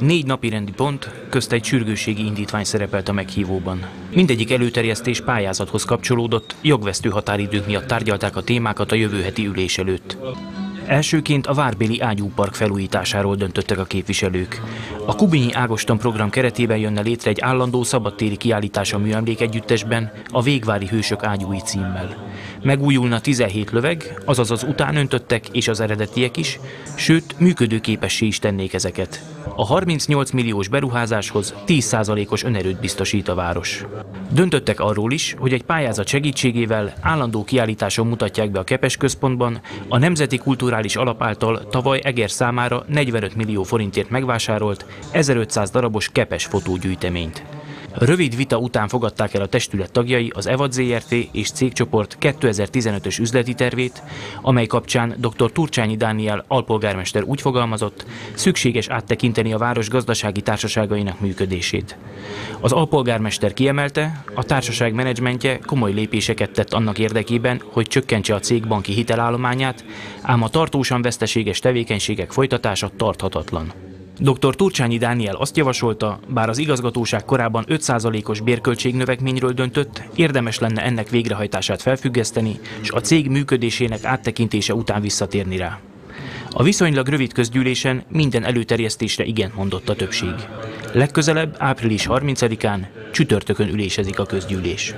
Négy napi rendi pont, közt egy sürgősségi indítvány szerepelt a meghívóban. Mindegyik előterjesztés pályázathoz kapcsolódott, jogvesztő határidők miatt tárgyalták a témákat a jövő heti ülés előtt. Elsőként a Várbéli ágyúpark felújításáról döntöttek a képviselők. A Kubinyi Ágoston program keretében jönne létre egy állandó szabadtéri kiállítás a műemlék együttesben, a Végvári Hősök ágyúi címmel. Megújulna 17 löveg, azaz az utánöntöttek és az eredetiek is, sőt működőképessé is tennék ezeket. A 38 milliós beruházáshoz 10%-os önerőt biztosít a város. Döntöttek arról is, hogy egy pályázat segítségével állandó kiállításon mutatják be a Kepes központban a Nemzeti Kulturális Alap által tavaly Eger számára 45 millió forintért megvásárolt 1500 darabos Kepes fotógyűjteményt. Rövid vita után fogadták el a testület tagjai az EVAD ZRT és cégcsoport 2015-ös üzleti tervét, amely kapcsán dr. Turcsányi Dániel alpolgármester úgy fogalmazott, szükséges áttekinteni a város gazdasági társaságainak működését. Az alpolgármester kiemelte, a társaság menedzsmentje komoly lépéseket tett annak érdekében, hogy csökkentse a cég banki hitelállományát, ám a tartósan veszteséges tevékenységek folytatása tarthatatlan. Dr. Turcsányi Dániel azt javasolta, bár az igazgatóság korábban 5%-os bérköltségnövekményről döntött, érdemes lenne ennek végrehajtását felfüggeszteni, és a cég működésének áttekintése után visszatérni rá. A viszonylag rövid közgyűlésen minden előterjesztésre igent mondott a többség. Legközelebb április 30-án csütörtökön ülésezik a közgyűlés.